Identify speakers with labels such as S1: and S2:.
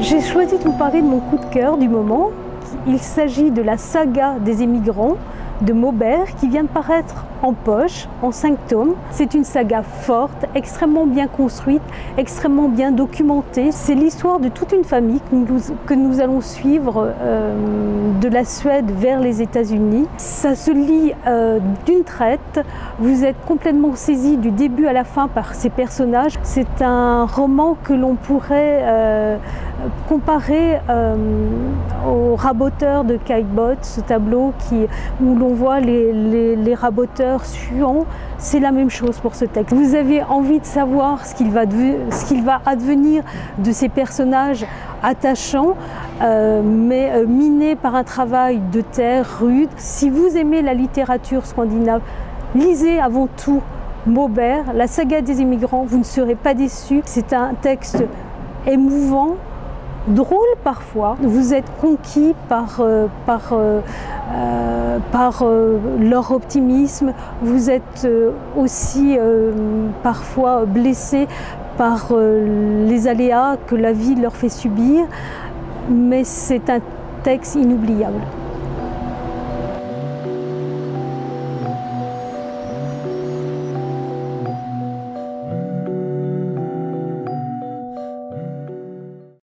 S1: J'ai choisi de vous parler de mon coup de cœur du moment. Il s'agit de la saga des émigrants de Maubert qui vient de paraître en poche, en cinq tomes. C'est une saga forte, extrêmement bien construite, extrêmement bien documentée. C'est l'histoire de toute une famille que nous, allons suivre euh, de la Suède vers les États-Unis. Ça se lit euh, d'une traite. Vous êtes complètement saisi du début à la fin par ces personnages. C'est un roman que l'on pourrait euh, comparer euh, au raboteur de Kitebot, ce tableau qui, où l'on voit les, raboteurs suants. C'est la même chose pour ce texte. Vous avez envie de savoir ce qu'il va, qu va, advenir de ces personnages attachants, euh, mais euh, minés par un travail de terre rude. Si vous aimez la littérature scandinave, lisez avant tout Maubert, la saga des immigrants, vous ne serez pas déçus. C'est un texte émouvant, drôle parfois. Vous êtes conquis par, euh, euh, euh, leur optimisme. Vous êtes aussi parfois blessé par les aléas que la vie leur fait subir. Mais c'est un texte inoubliable.